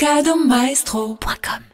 cadeaumaestro.com